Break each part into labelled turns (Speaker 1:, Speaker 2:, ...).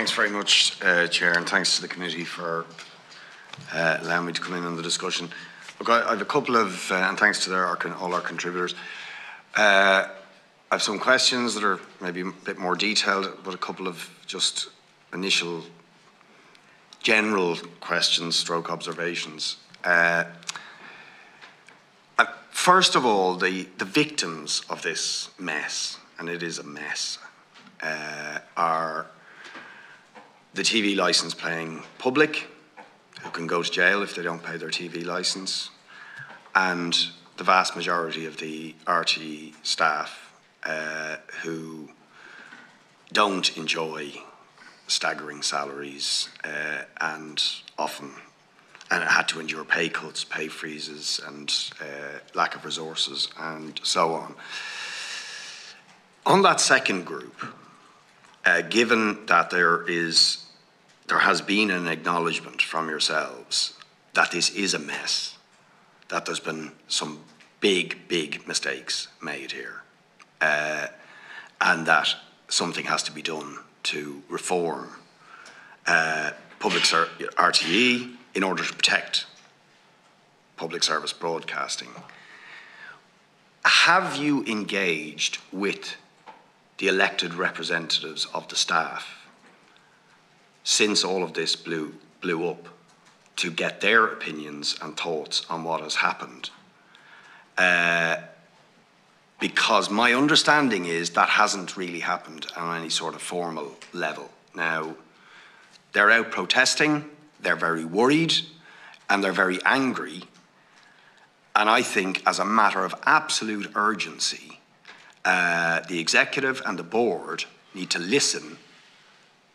Speaker 1: Thanks very much, uh, Chair, and thanks to the committee for uh, allowing me to come in on the discussion. Look, I, I have a couple of, uh, and thanks to their, our, all our contributors. Uh, I have some questions that are maybe a bit more detailed, but a couple of just initial general questions, stroke observations. Uh, uh, first of all, the, the victims of this mess, and it is a mess, are the TV license paying public, who can go to jail if they don't pay their TV license, and the vast majority of the RTE staff uh, who don't enjoy staggering salaries uh, and often and had to endure pay cuts, pay freezes, and uh, lack of resources, and so on. On that second group, uh, given that there is, there has been an acknowledgement from yourselves that this is a mess, that there's been some big, big mistakes made here, uh, and that something has to be done to reform uh, public RTE in order to protect public service broadcasting. Have you engaged with the elected representatives of the staff since all of this blew, blew up to get their opinions and thoughts on what has happened. Uh, because my understanding is that hasn't really happened on any sort of formal level. Now, they're out protesting, they're very worried, and they're very angry. And I think, as a matter of absolute urgency, uh, the executive and the board need to listen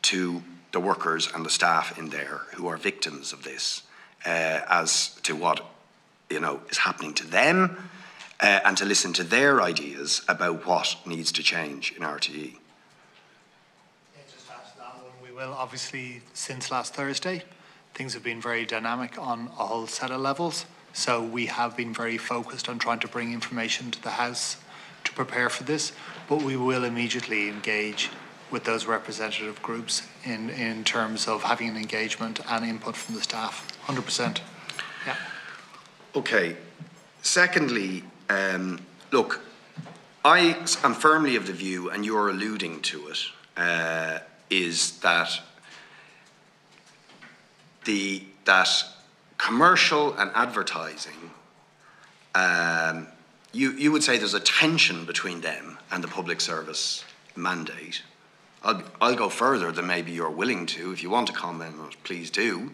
Speaker 1: to the workers and the staff in there who are victims of this uh, as to what you know is happening to them uh, and to listen to their ideas about what needs to change in RTE.
Speaker 2: We will obviously since last Thursday things have been very dynamic on a whole set of levels so we have been very focused on trying to bring information to the house prepare for this, but we will immediately engage with those representative groups in, in terms of having an engagement and input from the staff. 100%. Yeah.
Speaker 1: Okay. Secondly, um, look, I am firmly of the view, and you're alluding to it, uh, is that the that commercial and advertising um, you, you would say there's a tension between them and the public service mandate. I'll, I'll go further than maybe you're willing to. If you want to comment on it, please do.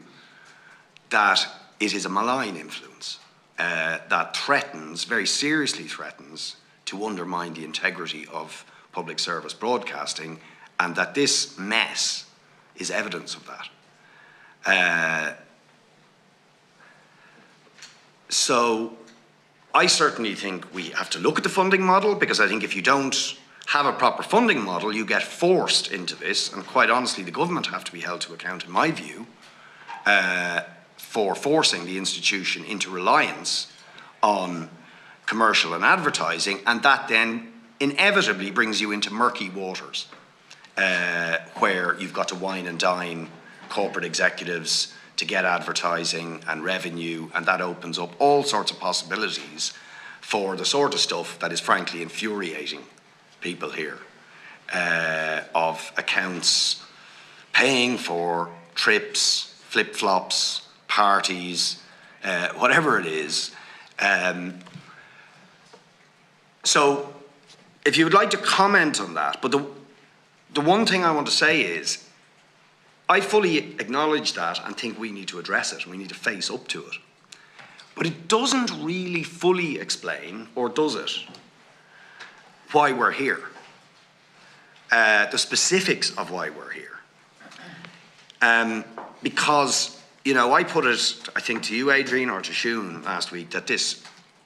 Speaker 1: That it is a malign influence uh, that threatens, very seriously threatens, to undermine the integrity of public service broadcasting, and that this mess is evidence of that. Uh, so I certainly think we have to look at the funding model because I think if you don't have a proper funding model, you get forced into this. And quite honestly, the government have to be held to account, in my view, uh, for forcing the institution into reliance on commercial and advertising. And that then inevitably brings you into murky waters uh, where you've got to wine and dine corporate executives to get advertising and revenue, and that opens up all sorts of possibilities for the sort of stuff that is frankly infuriating people here uh, of accounts paying for trips, flip flops, parties, uh, whatever it is. Um, so, if you would like to comment on that, but the, the one thing I want to say is I fully acknowledge that and think we need to address it we need to face up to it. But it doesn't really fully explain, or does it, why we're here. Uh, the specifics of why we're here. Um, because, you know, I put it, I think, to you, Adrian, or to Siún last week, that this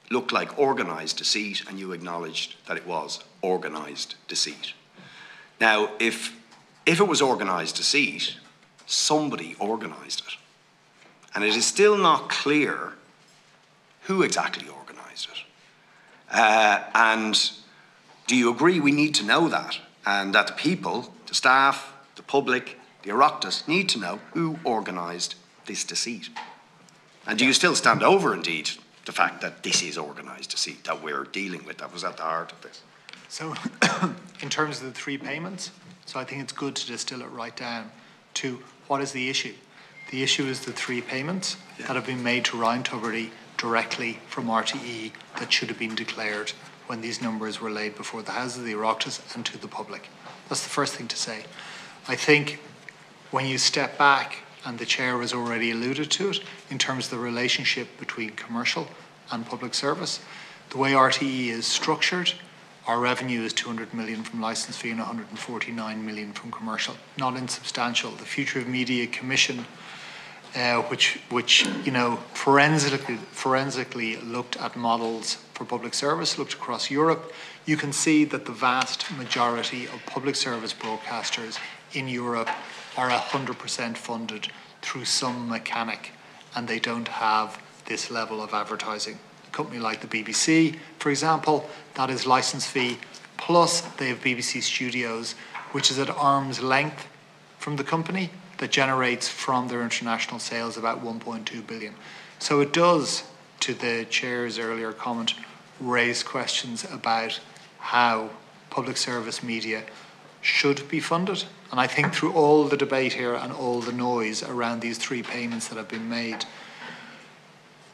Speaker 1: looked like organised deceit, and you acknowledged that it was organised deceit. Now, if, if it was organised deceit, somebody organised it. And it is still not clear who exactly organised it. Uh, and do you agree we need to know that? And that the people, the staff, the public, the Oireachtas, need to know who organised this deceit. And do you still stand over, indeed, the fact that this is organised deceit that we're dealing with? That was at the heart of this.
Speaker 2: So, in terms of the three payments, so I think it's good to distill it right down to what is the issue. The issue is the three payments yeah. that have been made to Ryan Tubridy directly from RTE that should have been declared when these numbers were laid before the House of the Oireachtas and to the public. That's the first thing to say. I think when you step back, and the chair has already alluded to it, in terms of the relationship between commercial and public service, the way RTE is structured, our revenue is 200 million from license fee and 149 million from commercial. Not insubstantial. The Future of Media Commission, uh, which which you know forensically forensically looked at models for public service, looked across Europe. You can see that the vast majority of public service broadcasters in Europe are 100% funded through some mechanic, and they don't have this level of advertising company like the BBC, for example, that is license fee, plus they have BBC Studios, which is at arm's length from the company that generates from their international sales about 1.2 billion. So it does, to the chair's earlier comment, raise questions about how public service media should be funded. And I think through all the debate here and all the noise around these three payments that have been made,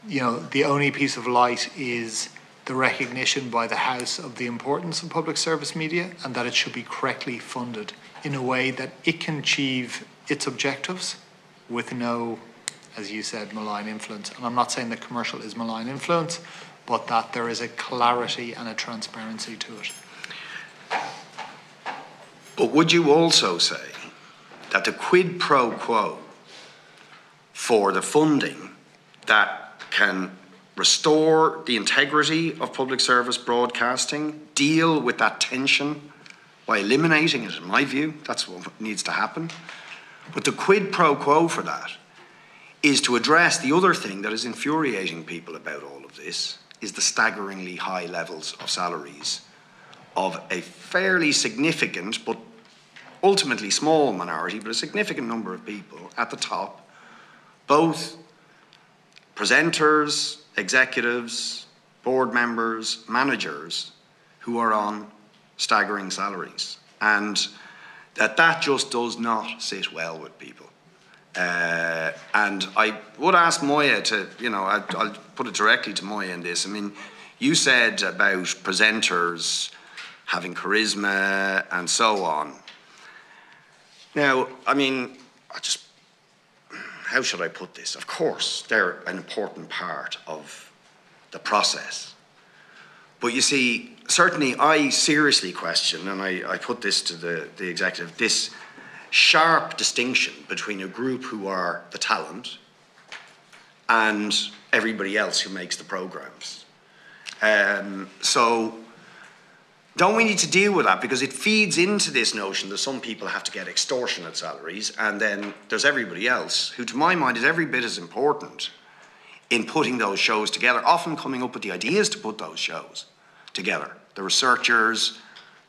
Speaker 2: you know, the only piece of light is the recognition by the House of the importance of public service media and that it should be correctly funded in a way that it can achieve its objectives with no, as you said, malign influence. And I'm not saying that commercial is malign influence, but that there is a clarity and a transparency to it.
Speaker 1: But would you also say that the quid pro quo for the funding that can restore the integrity of public service broadcasting, deal with that tension by eliminating it, in my view. That's what needs to happen. But the quid pro quo for that is to address the other thing that is infuriating people about all of this is the staggeringly high levels of salaries of a fairly significant but ultimately small minority, but a significant number of people at the top, both presenters, executives, board members, managers who are on staggering salaries. And that that just does not sit well with people. Uh, and I would ask Moya to, you know, I, will put it directly to Moya in this. I mean, you said about presenters having charisma and so on. Now, I mean, I just how should I put this? Of course, they're an important part of the process. But you see, certainly I seriously question, and I, I put this to the, the executive, this sharp distinction between a group who are the talent and everybody else who makes the programs. Um, so don't we need to deal with that? Because it feeds into this notion that some people have to get extortionate salaries, and then there's everybody else, who, to my mind, is every bit as important in putting those shows together, often coming up with the ideas to put those shows together. The researchers,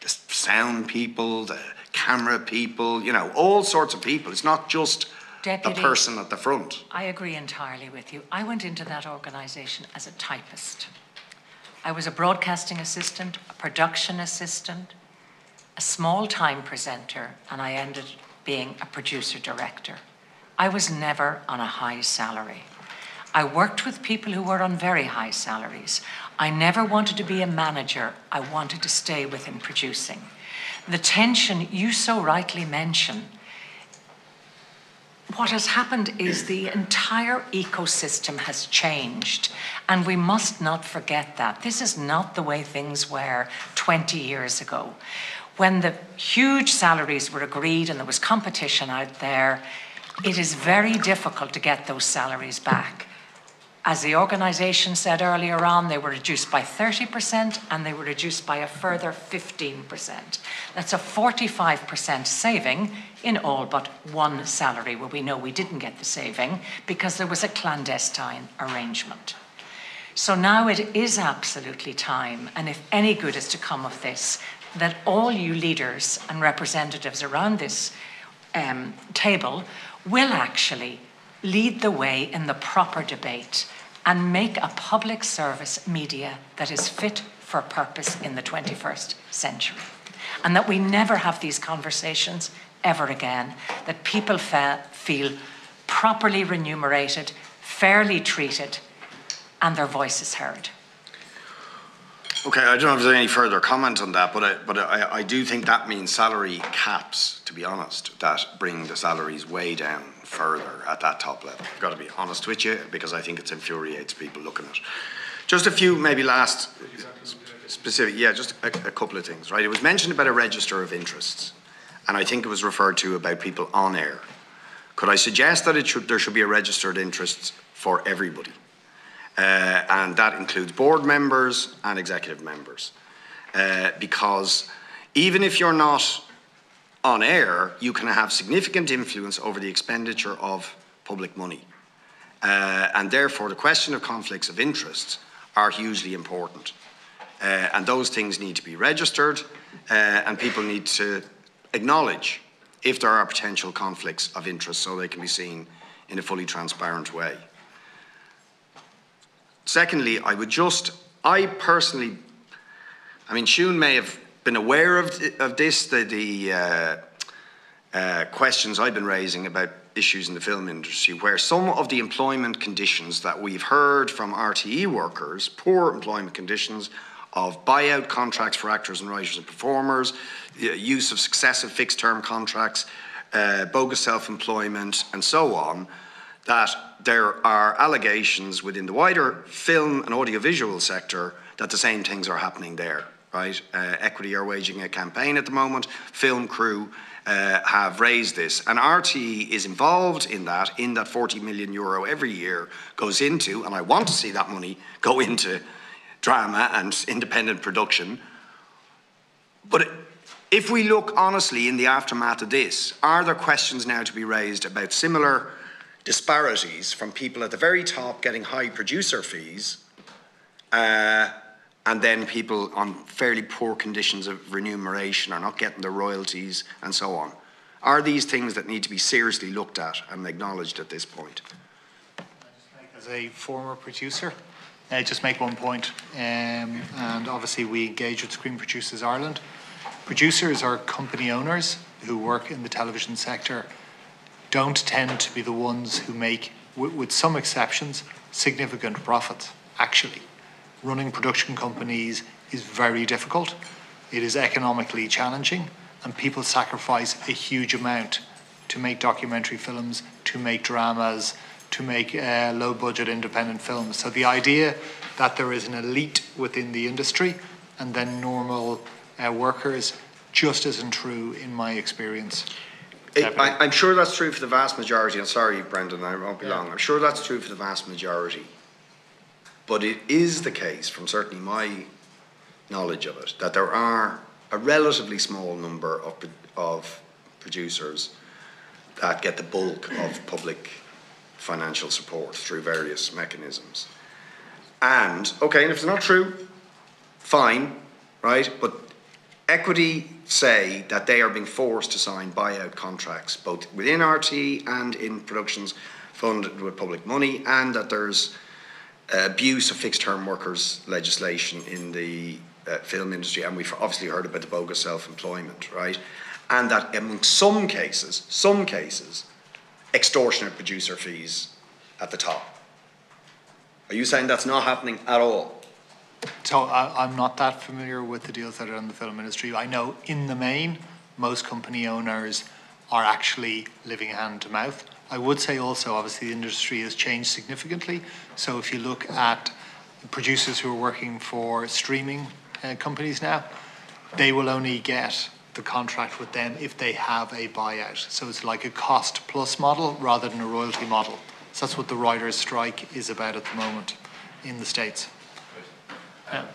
Speaker 1: the sound people, the camera people, you know, all sorts of people. It's not just Deputy, the person at the front.
Speaker 3: I agree entirely with you. I went into that organisation as a typist. I was a broadcasting assistant, a production assistant, a small time presenter, and I ended being a producer director. I was never on a high salary. I worked with people who were on very high salaries. I never wanted to be a manager. I wanted to stay within producing. The tension you so rightly mention what has happened is the entire ecosystem has changed, and we must not forget that. This is not the way things were 20 years ago. When the huge salaries were agreed and there was competition out there, it is very difficult to get those salaries back. As the organisation said earlier on, they were reduced by 30% and they were reduced by a further 15%. That's a 45% saving in all but one salary, where we know we didn't get the saving because there was a clandestine arrangement. So now it is absolutely time, and if any good is to come of this, that all you leaders and representatives around this um, table will actually lead the way in the proper debate and make a public service media that is fit for purpose in the 21st century. And that we never have these conversations ever again, that people fe- feel properly remunerated, fairly treated, and their voices heard.
Speaker 1: Okay, I don't know if there's any further comment on that, but I, but I, I do think that means salary caps, to be honest, that bring the salaries way down further at that top level. I've got to be honest with you because I think it infuriates people looking at it. Just a few, maybe last specific, yeah, just a, a couple of things, right? It was mentioned about a register of interests, and I think it was referred to about people on air. Could I suggest that it should, there should be a registered interest for everybody? Uh, and that includes board members and executive members. Uh, because even if you're not on air, you can have significant influence over the expenditure of public money. Uh, and therefore, the question of conflicts of interest are hugely important. Uh, and those things need to be registered, uh, and people need to acknowledge if there are potential conflicts of interest so they can be seen in a fully transparent way. Secondly, I would just, I personally, I mean, Siún may have been aware of, of this, the, the uh, uh, questions I've been raising about issues in the film industry, where some of the employment conditions that we've heard from RTE workers, poor employment conditions of buyout contracts for actors and writers and performers, use of successive fixed term contracts, uh, bogus self employment, and so on, that there are allegations within the wider film and audiovisual sector that the same things are happening there, right? Uh, Equity are waging a campaign at the moment. Film crew uh, have raised this, and RTE is involved in that. In that 40 million euro every year goes into, and I want to see that money go into drama and independent production. But if we look honestly in the aftermath of this, are there questions now to be raised about similar? disparities from people at the very top getting high producer fees uh, and then people on fairly poor conditions of remuneration are not getting the royalties and so on. Are these things that need to be seriously looked at and acknowledged at this point?
Speaker 2: As a former producer, I just make one point, um, and obviously we engage with Screen Producers Ireland. Producers are company owners who work in the television sector don't tend to be the ones who make, with some exceptions, significant profits, actually. Running production companies is very difficult. It is economically challenging, and people sacrifice a huge amount to make documentary films, to make dramas, to make uh, low budget independent films. So the idea that there is an elite within the industry and then normal uh, workers just isn't true in my experience.
Speaker 1: I, am sure that's true for the vast majority. I'm sorry, Brendan, I won't be yeah. long. I'm sure that's true for the vast majority. But it is the case, from certainly my knowledge of it, that there are a relatively small number of, of producers that get the bulk of public financial support through various mechanisms. And, okay, and if it's not true, fine, right? But Equity say that they are being forced to sign buyout contracts, both within RT and in productions funded with public money, and that there's abuse of fixed term workers legislation in the uh, film industry, and we've obviously heard about the bogus self employment, right? And that among some cases, some cases, extortionate producer fees at the top. Are you saying that's not happening at all?
Speaker 2: So I, am not that familiar with the deals that are in the film industry. I know in the main, most company owners are actually living hand to mouth. I would say also, obviously, the industry has changed significantly. So if you look at producers who are working for streaming uh, companies now, they will only get the contract with them if they have a buyout. So it's like a cost plus model rather than a royalty model. So that's what the writers' strike is about at the moment in the States.
Speaker 4: Yeah.